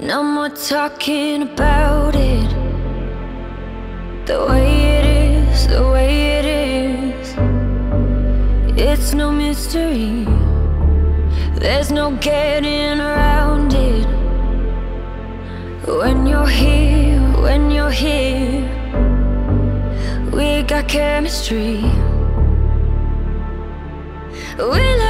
No more talking about it. The way it is, the way it is. It's no mystery. There's no getting around it. When you're here, when you're here, we got chemistry. We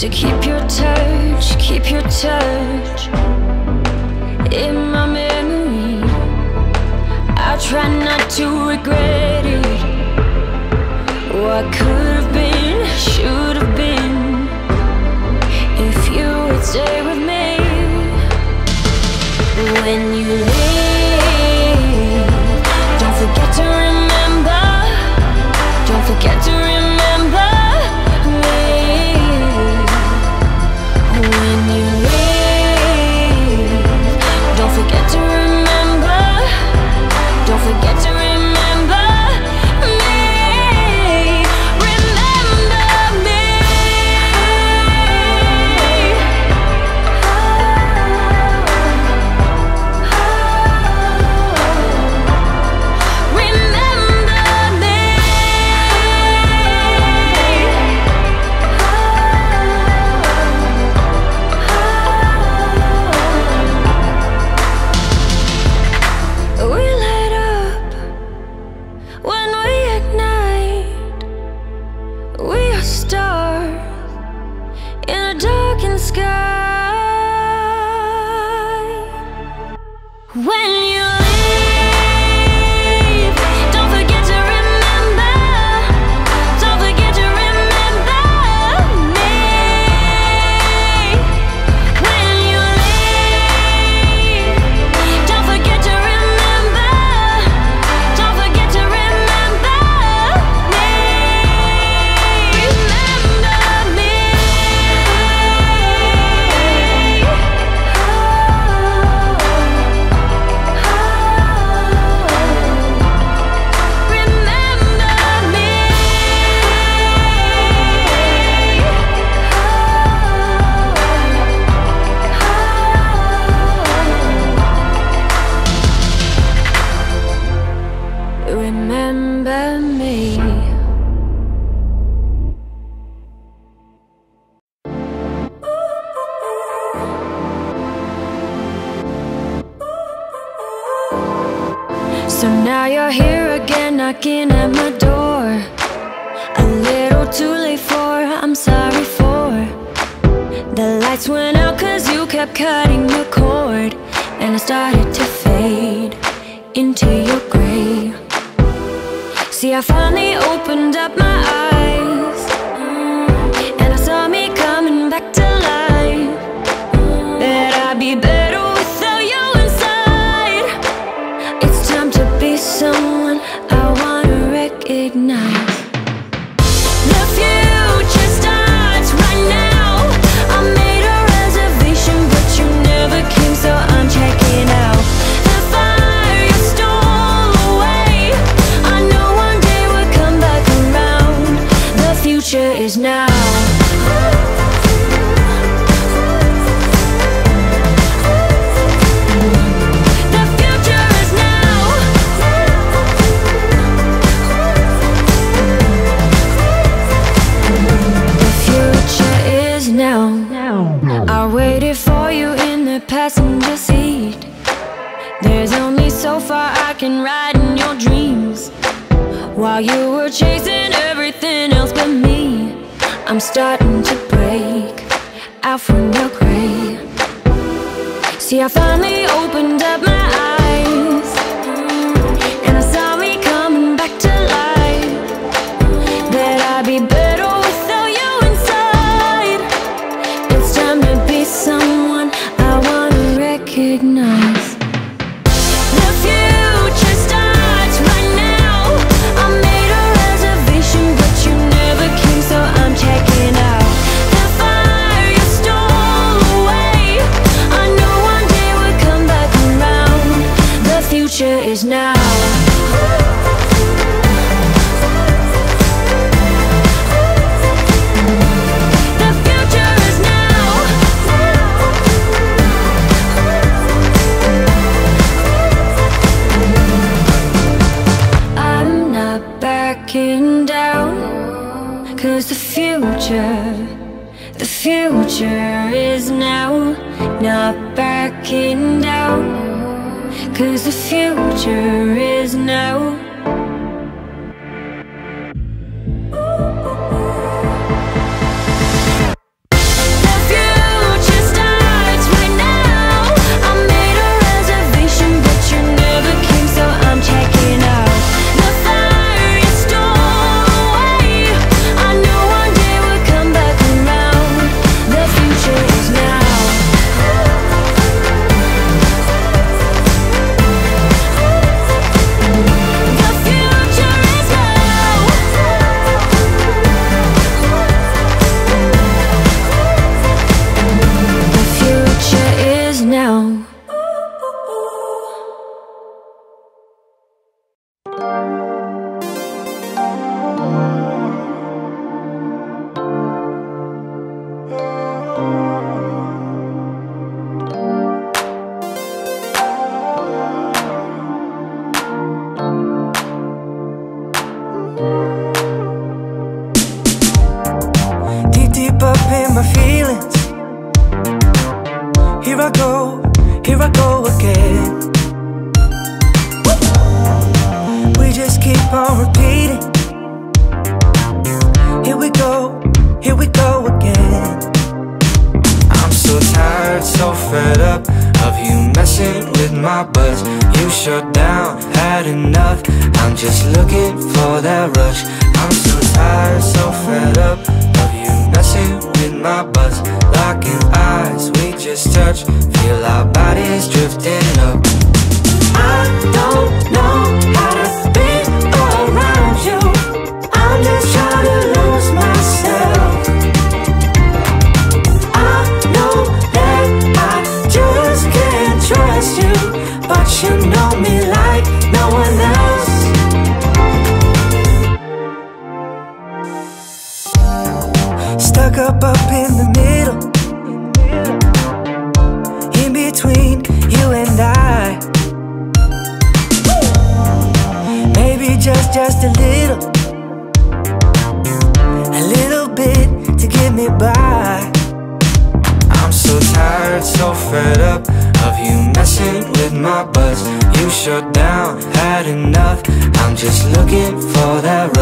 To keep your touch, keep your touch When So now you're here again, knocking at my door. A little too late for, I'm sorry for. The lights went out cause you kept cutting the cord. And I started to fade into your gray. See, I finally opened up my eyes. And I saw me coming back to life. That I'd be better recognize. Passenger seat. There's only so far I can ride in your dreams While you were chasing everything else but me I'm starting to break out from your grave See, I finally opened up my Cause the future is now. keep on repeating Here we go, here we go again I'm so tired, so fed up Of you messing with my buzz. You shut down, had enough I'm just looking for that rush I'm so tired, so fed up Of you messing with my buzz. Locking eyes, we just touch you know me like no one else. Stuck up up in the middle. In between you and I. Maybe just, just a little. A little bit to get me by so tired, so fed up Of you messing with my buzz You shut down, had enough. I'm just looking for that